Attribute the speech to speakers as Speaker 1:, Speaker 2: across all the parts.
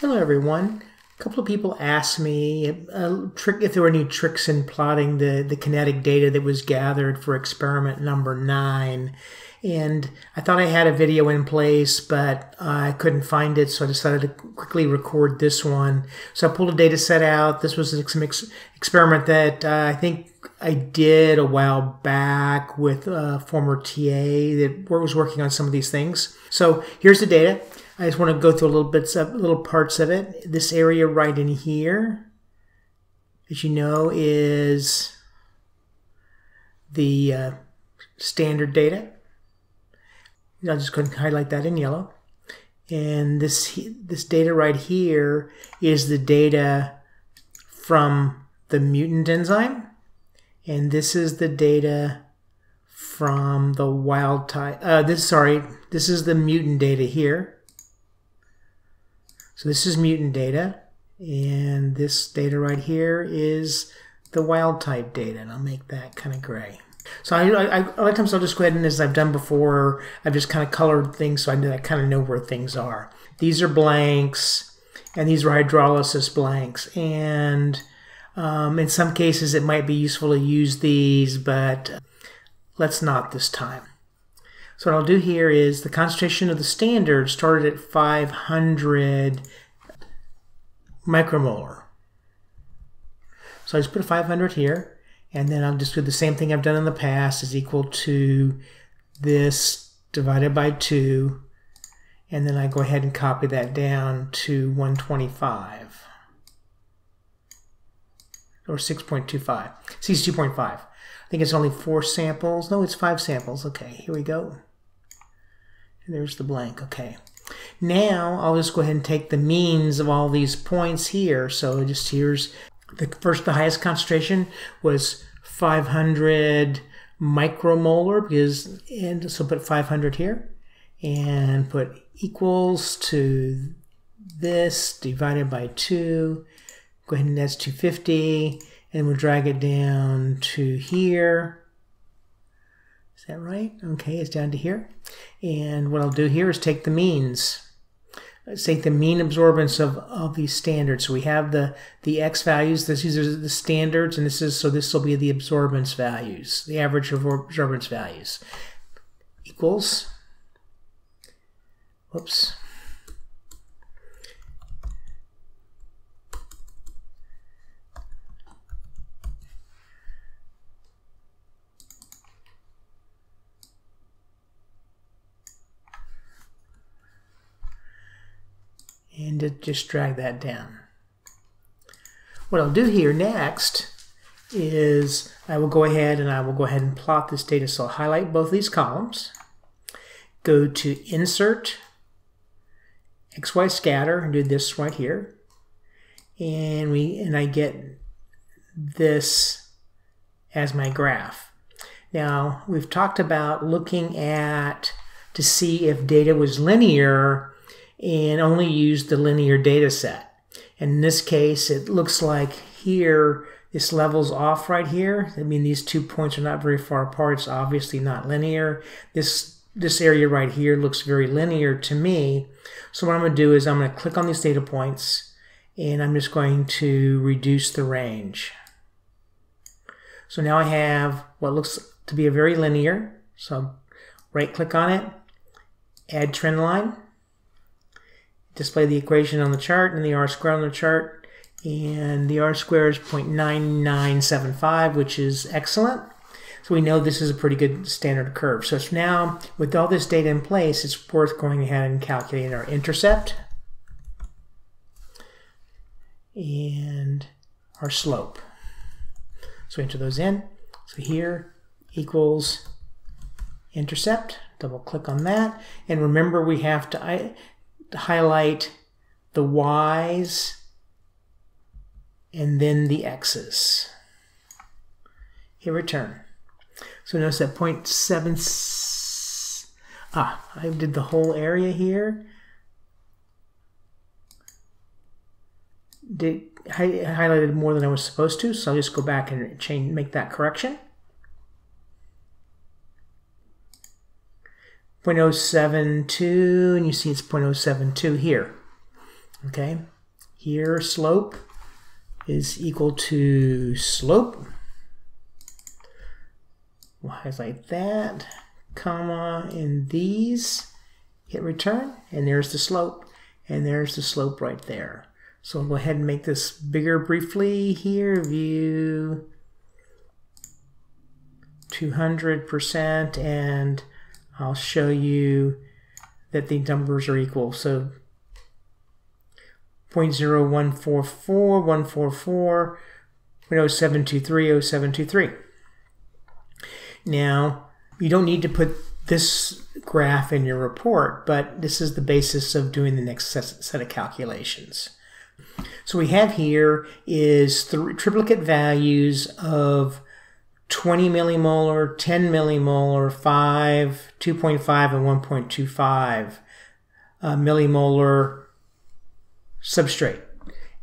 Speaker 1: Hello everyone. A couple of people asked me uh, trick if there were any tricks in plotting the, the kinetic data that was gathered for experiment number nine. And I thought I had a video in place, but I couldn't find it, so I decided to quickly record this one. So I pulled a data set out. This was some ex experiment that uh, I think I did a while back with a former TA that was working on some of these things. So here's the data. I just want to go through a little bits of little parts of it. This area right in here, as you know, is the uh, standard data. I'll just go and highlight that in yellow. And this this data right here is the data from the mutant enzyme. And this is the data from the wild type. Uh, this sorry, this is the mutant data here. So this is mutant data, and this data right here is the wild type data, and I'll make that kind of gray. So I, I, a lot of times I'll just go ahead and as I've done before, I've just kind of colored things so I, I kind of know where things are. These are blanks, and these are hydrolysis blanks, and um, in some cases it might be useful to use these, but let's not this time. So what I'll do here is the concentration of the standard started at 500 micromolar. So I just put a 500 here, and then I'll just do the same thing I've done in the past is equal to this divided by 2, and then I go ahead and copy that down to 125 or 6.25. See, it's 2.5. I think it's only four samples. No, it's five samples. Okay, here we go. There's the blank, okay. Now I'll just go ahead and take the means of all these points here. So just here's the first, the highest concentration was 500 micromolar because, and so put 500 here and put equals to this divided by 2. Go ahead and that's 250 and we'll drag it down to here that right? Okay, it's down to here. And what I'll do here is take the means. Let's take the mean absorbance of, of these standards. So we have the, the x values. This, these are the standards, and this is so this will be the absorbance values, the average of absorbance values. Equals, whoops, and just drag that down. What I'll do here next is I will go ahead and I will go ahead and plot this data. So I'll highlight both these columns, go to Insert, XY Scatter, and do this right here. And we and I get this as my graph. Now, we've talked about looking at to see if data was linear and only use the linear data set. And In this case, it looks like here, this level's off right here. I mean, these two points are not very far apart. It's obviously not linear. This, this area right here looks very linear to me. So what I'm going to do is I'm going to click on these data points and I'm just going to reduce the range. So now I have what looks to be a very linear. So right click on it, add trend line display the equation on the chart and the r squared on the chart. And the r squared is 0.9975, which is excellent. So we know this is a pretty good standard curve. So now, with all this data in place, it's worth going ahead and calculating our intercept and our slope. So enter those in. So here equals intercept. Double click on that. And remember we have to highlight the y's and then the x's. Hit return. So notice that 0.7, ah, I did the whole area here. Did I highlighted more than I was supposed to, so I'll just go back and change, make that correction. 0.072, and you see it's 0.072 here. Okay, here slope is equal to slope. We'll highlight that, comma, and these, hit return, and there's the slope, and there's the slope right there. So I'll go ahead and make this bigger briefly here, view 200%, and I'll show you that the numbers are equal. So 0.01444, 144, 0723, 0723. Now, you don't need to put this graph in your report, but this is the basis of doing the next set of calculations. So we have here is three triplicate values of 20 millimolar, 10 millimolar, 5, 2.5, and 1.25 uh, millimolar substrate.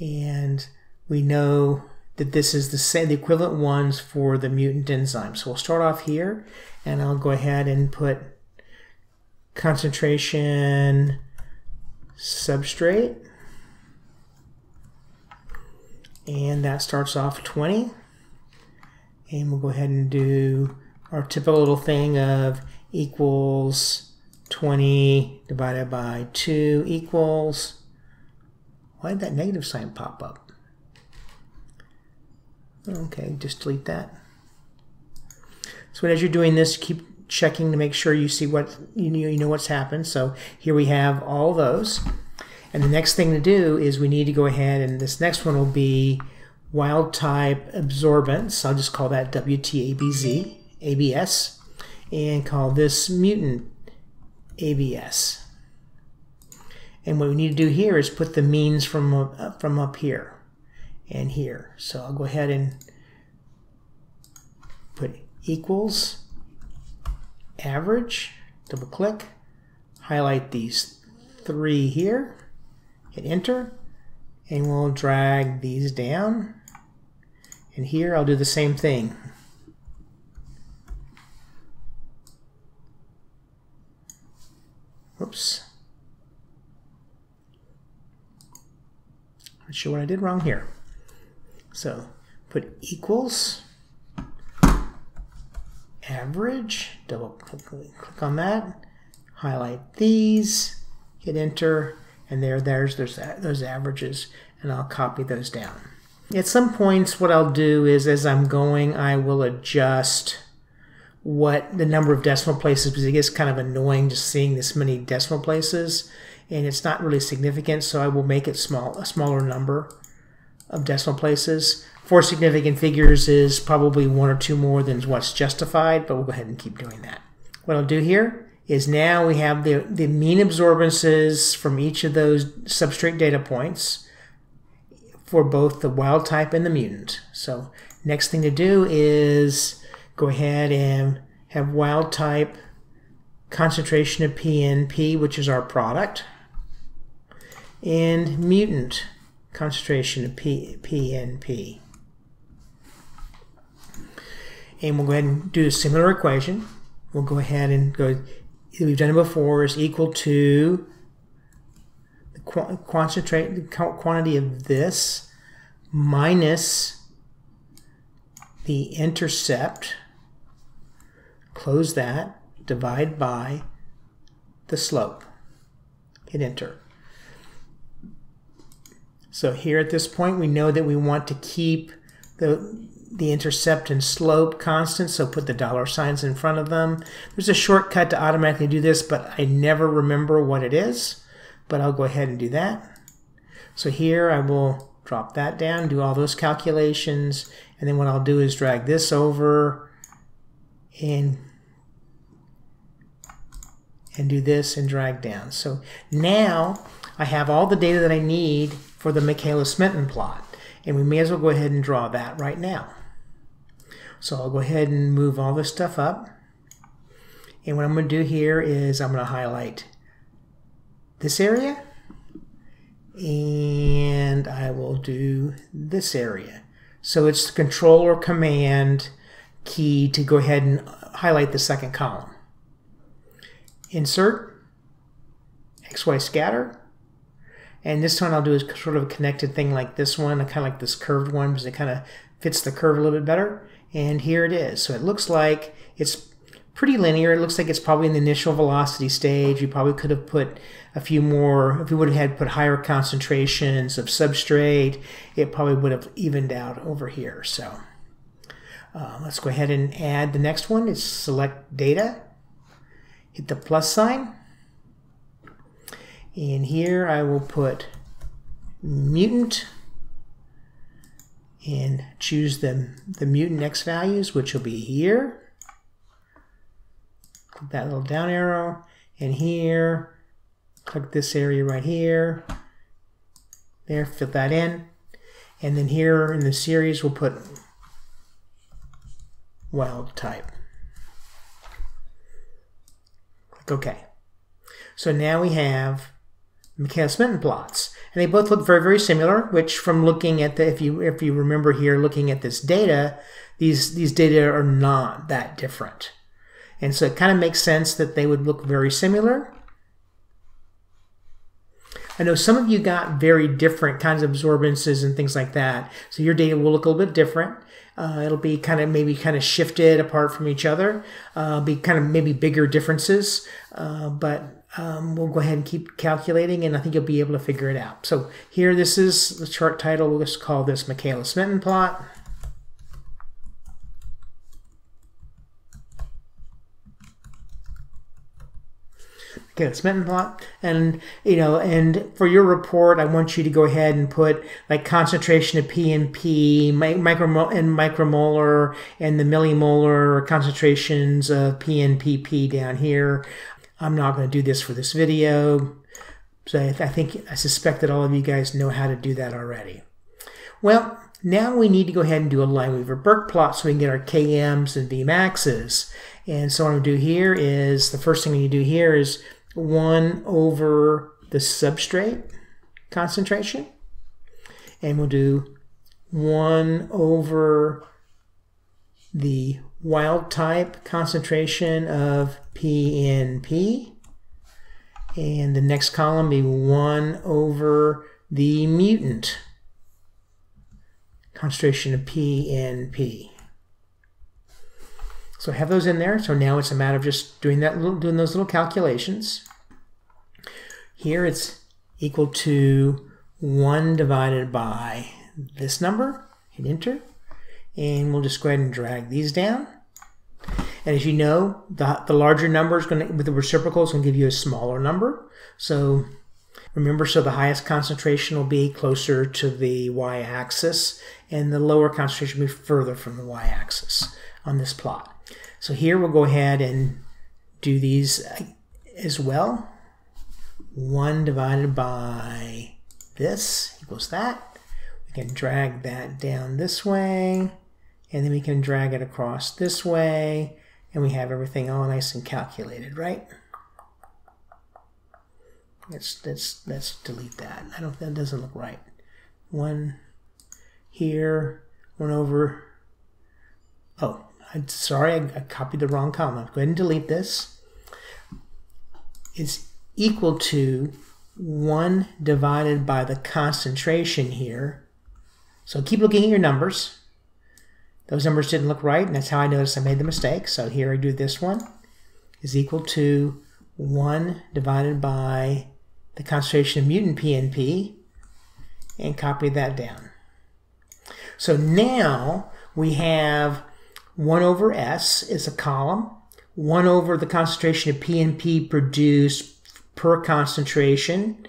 Speaker 1: And we know that this is the same, the equivalent ones for the mutant enzyme. So we'll start off here, and I'll go ahead and put concentration substrate. And that starts off 20. And we'll go ahead and do our typical little thing of equals 20 divided by 2 equals. Why did that negative sign pop up? Okay, just delete that. So as you're doing this, keep checking to make sure you see what you know, you know what's happened. So here we have all those. And the next thing to do is we need to go ahead and this next one will be wild type absorbance. I'll just call that WTABZ, ABS, and call this mutant ABS. And what we need to do here is put the means from, uh, from up here and here. So I'll go ahead and put equals average, double click, highlight these three here, hit enter, and we'll drag these down. And here I'll do the same thing. Oops. Not sure what I did wrong here. So put equals average, double click, click on that, highlight these, hit enter, and there, there's those, those averages, and I'll copy those down. At some points, what I'll do is as I'm going, I will adjust what the number of decimal places because it gets kind of annoying just seeing this many decimal places and it's not really significant so I will make it small a smaller number of decimal places. Four significant figures is probably one or two more than what's justified but we'll go ahead and keep doing that. What I'll do here is now we have the, the mean absorbances from each of those substrate data points for both the wild type and the mutant. So next thing to do is go ahead and have wild type concentration of PNP, which is our product, and mutant concentration of P, PNP. And we'll go ahead and do a similar equation. We'll go ahead and go, we've done it before, is equal to the concentrate the quantity of this minus the intercept, close that, divide by the slope. Hit enter. So here at this point, we know that we want to keep the, the intercept and slope constant, so put the dollar signs in front of them. There's a shortcut to automatically do this, but I never remember what it is but I'll go ahead and do that. So here I will drop that down, do all those calculations, and then what I'll do is drag this over and and do this and drag down. So now I have all the data that I need for the Michaelis-Menten plot. And we may as well go ahead and draw that right now. So I'll go ahead and move all this stuff up. And what I'm going to do here is I'm going to highlight this area and I will do this area. So it's the control or command key to go ahead and highlight the second column. Insert, XY scatter, And this one I'll do is sort of a connected thing like this one, kind of like this curved one because it kind of fits the curve a little bit better. And here it is. So it looks like it's pretty linear. It looks like it's probably in the initial velocity stage. You probably could have put a few more, if you would have had put higher concentrations of substrate, it probably would have evened out over here. So uh, let's go ahead and add the next one is select data, hit the plus sign, and here I will put mutant and choose the, the mutant x values, which will be here. That little down arrow, and here, click this area right here. There, fill that in. And then here in the series, we'll put wild type. Click OK. So now we have Michaelis-Menten plots. And they both look very, very similar, which from looking at the, if you, if you remember here, looking at this data, these, these data are not that different. And so it kind of makes sense that they would look very similar. I know some of you got very different kinds of absorbances and things like that. So your data will look a little bit different. Uh, it'll be kind of maybe kind of shifted apart from each other, uh, be kind of maybe bigger differences. Uh, but um, we'll go ahead and keep calculating and I think you'll be able to figure it out. So here, this is the chart title. We'll just call this Michaelis-Menten plot. Michaelis-Menten plot. And, you know, and for your report, I want you to go ahead and put like concentration of PNP, micro and micromolar, and the millimolar concentrations of PNPP down here. I'm not going to do this for this video. So I, I think, I suspect that all of you guys know how to do that already. Well, now we need to go ahead and do a Lineweaver-Burk plot so we can get our KMs and Vmaxes. And so what I'm going to do here is, the first thing we need to do here is 1 over the substrate concentration. And we'll do 1 over the wild type concentration of PNP. And the next column be 1 over the mutant concentration of PNP. So I have those in there. So now it's a matter of just doing that little, doing those little calculations. Here it's equal to 1 divided by this number. Hit enter. And we'll just go ahead and drag these down. And as you know, the, the larger number is going to, with the reciprocal, is going to give you a smaller number. So remember, so the highest concentration will be closer to the y-axis, and the lower concentration will be further from the y-axis on this plot. So here we'll go ahead and do these as well. 1 divided by this equals that. We can drag that down this way, and then we can drag it across this way, and we have everything all nice and calculated, right? Let's, let's, let's delete that. I don't, that doesn't look right. One here, one over, oh, I'm sorry, I, I copied the wrong column. Go ahead and delete this. It's equal to 1 divided by the concentration here. So keep looking at your numbers. Those numbers didn't look right, and that's how I noticed I made the mistake. So here I do this one is equal to 1 divided by the concentration of mutant PNP, and copy that down. So now we have 1 over S is a column, 1 over the concentration of PNP produced per concentration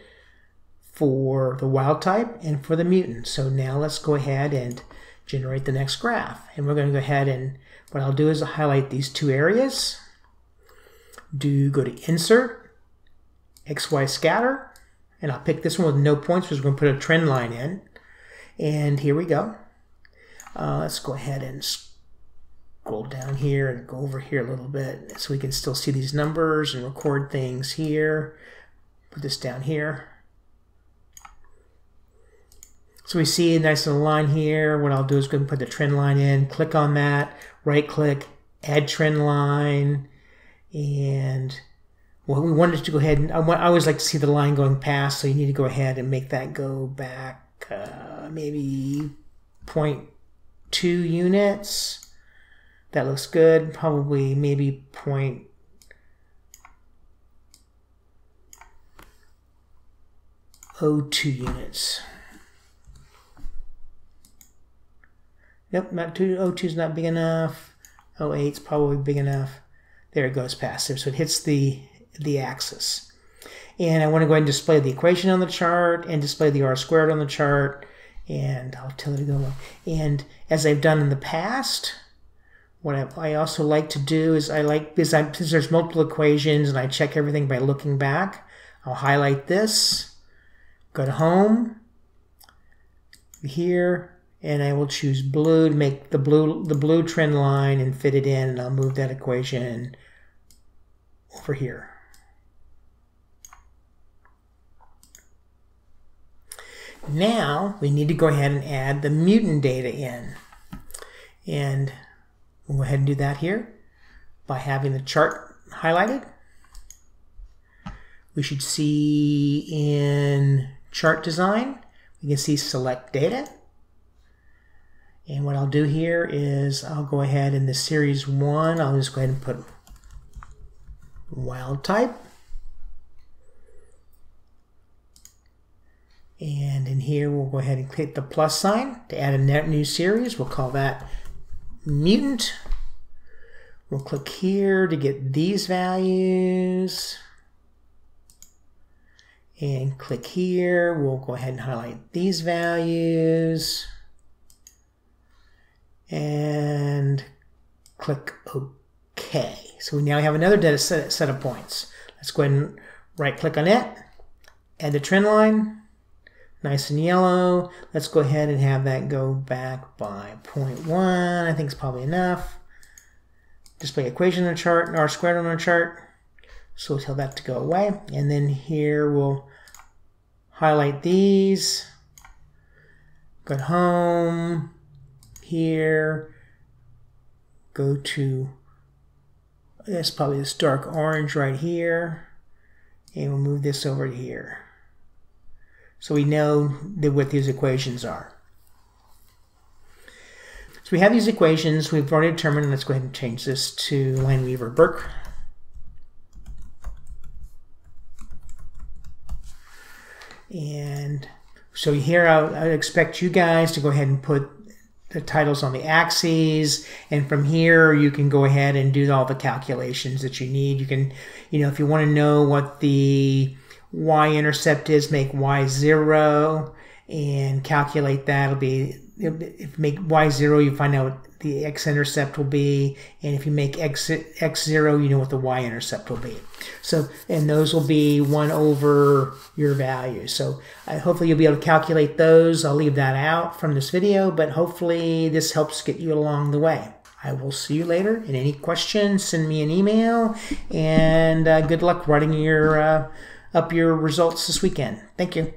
Speaker 1: for the wild type and for the mutant. So now let's go ahead and generate the next graph. And we're going to go ahead and what I'll do is I'll highlight these two areas. Do go to Insert, XY Scatter, and I'll pick this one with no points because we're going to put a trend line in. And here we go. Uh, let's go ahead and scroll down here and go over here a little bit so we can still see these numbers and record things here. Put this down here. So we see a nice little line here. What I'll do is go and put the trend line in, click on that, right click, add trend line, and well, we wanted to go ahead and I, want, I always like to see the line going past, so you need to go ahead and make that go back uh, maybe 0.2 units. That looks good. Probably maybe point oh two units. Nope, not two. O2 is not big enough. 08 is probably big enough. There it goes past there. So it hits the, the axis. And I want to go ahead and display the equation on the chart and display the r squared on the chart. And I'll tell it to go. And as I've done in the past, what I, also like to do is I like, because, I, because there's multiple equations and I check everything by looking back, I'll highlight this, go to home, here, and I will choose blue to make the blue the blue trend line and fit it in and I'll move that equation over here. Now we need to go ahead and add the mutant data in. And we'll go ahead and do that here by having the chart highlighted. We should see in chart design, we can see select data. And what I'll do here is I'll go ahead in the series one, I'll just go ahead and put wild type. And in here, we'll go ahead and click the plus sign to add a new series. We'll call that mutant. We'll click here to get these values. And click here. We'll go ahead and highlight these values and click OK. So we now have another data set, set of points. Let's go ahead and right click on it, add the trend line, nice and yellow. Let's go ahead and have that go back by 0.1. I think it's probably enough. Display equation on the chart and R squared on our chart. So we'll tell that to go away. And then here we'll highlight these, go home, here, go to, that's probably this dark orange right here, and we'll move this over to here. So we know that what these equations are. So we have these equations, we've already determined, let's go ahead and change this to Lineweaver Burk. And so here I would expect you guys to go ahead and put the titles on the axes and from here you can go ahead and do all the calculations that you need you can you know if you want to know what the y-intercept is make y zero and calculate that it'll be if make y zero you find out the x-intercept will be, and if you make x, x0, you know what the y-intercept will be. So, and those will be 1 over your value. So hopefully you'll be able to calculate those. I'll leave that out from this video, but hopefully this helps get you along the way. I will see you later. And any questions, send me an email, and uh, good luck writing your uh, up your results this weekend. Thank you.